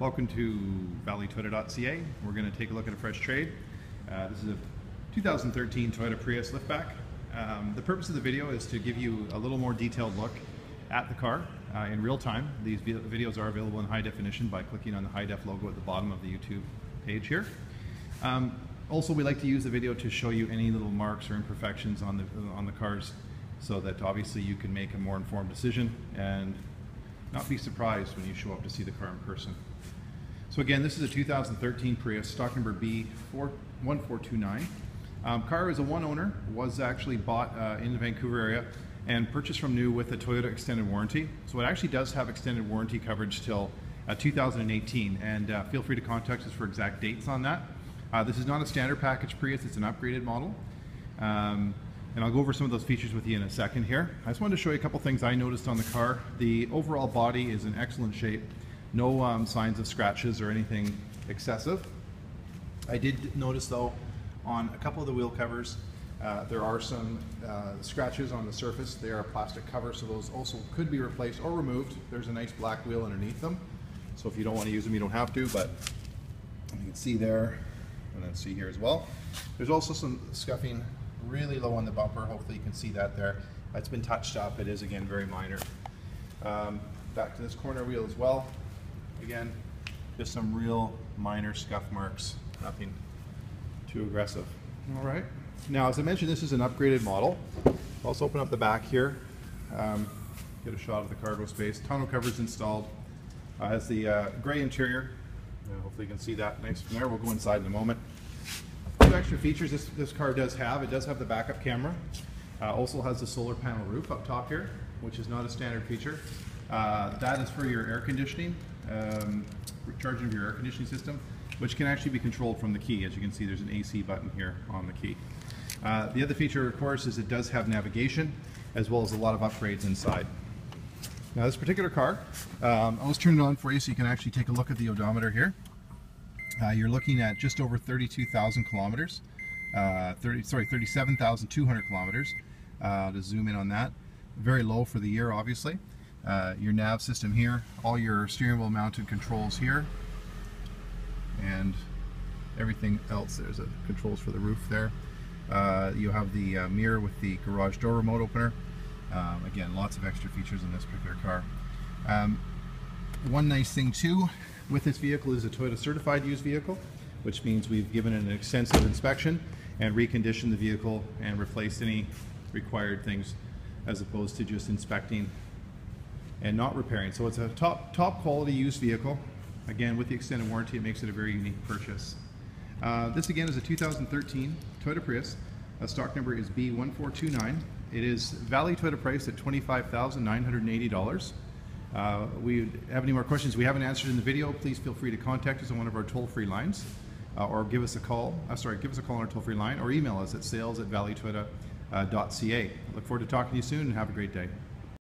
Welcome to valleytoyota.ca. We're going to take a look at a fresh trade. Uh, this is a 2013 Toyota Prius liftback. Um, the purpose of the video is to give you a little more detailed look at the car uh, in real time. These videos are available in high definition by clicking on the high def logo at the bottom of the YouTube page here. Um, also, we like to use the video to show you any little marks or imperfections on the on the cars, so that obviously you can make a more informed decision and not be surprised when you show up to see the car in person. So again, this is a 2013 Prius, stock number B1429. Um, car is a one owner, was actually bought uh, in the Vancouver area and purchased from new with a Toyota extended warranty. So it actually does have extended warranty coverage till uh, 2018 and uh, feel free to contact us for exact dates on that. Uh, this is not a standard package Prius, it's an upgraded model. Um, and I'll go over some of those features with you in a second here. I just wanted to show you a couple things I noticed on the car. The overall body is in excellent shape. No um, signs of scratches or anything excessive. I did notice though on a couple of the wheel covers uh, there are some uh, scratches on the surface. They are a plastic cover so those also could be replaced or removed. There's a nice black wheel underneath them. So if you don't want to use them you don't have to but you can see there and then see here as well. There's also some scuffing really low on the bumper. Hopefully you can see that there. It's been touched up. It is again very minor. Um, back to this corner wheel as well. Again, just some real minor scuff marks. Nothing too aggressive. All right. Now, as I mentioned, this is an upgraded model. Let's open up the back here. Um, get a shot of the cargo space. Tonneau covers installed. Uh, has the uh, gray interior. Uh, hopefully you can see that nice from there. We'll go inside in a moment. Two extra features this, this car does have. It does have the backup camera. Uh, also has the solar panel roof up top here, which is not a standard feature. Uh, that is for your air conditioning, um, charging of your air conditioning system, which can actually be controlled from the key. As you can see, there's an AC button here on the key. Uh, the other feature, of course, is it does have navigation, as well as a lot of upgrades inside. Now this particular car, um, I'll just turn it on for you so you can actually take a look at the odometer here. Uh, you're looking at just over 32,000 kilometers, uh, 30, sorry, 37,200 kilometers. Uh, to zoom in on that, very low for the year, obviously. Uh, your nav system here, all your steering wheel mounted controls here, and everything else. There's a controls for the roof there. Uh, you have the uh, mirror with the garage door remote opener. Um, again, lots of extra features in this particular car. Um, one nice thing too with this vehicle is a Toyota certified used vehicle, which means we've given it an extensive inspection and reconditioned the vehicle and replaced any required things as opposed to just inspecting and not repairing. So it's a top, top quality used vehicle. Again, with the extended warranty, it makes it a very unique purchase. Uh, this again is a 2013 Toyota Prius. Uh, stock number is B1429. It is Valley Toyota priced at $25,980. Uh, we have any more questions we haven't answered in the video, please feel free to contact us on one of our toll-free lines uh, or give us a call, uh, sorry, give us a call on our toll-free line or email us at sales at valleytoyota.ca. Look forward to talking to you soon and have a great day.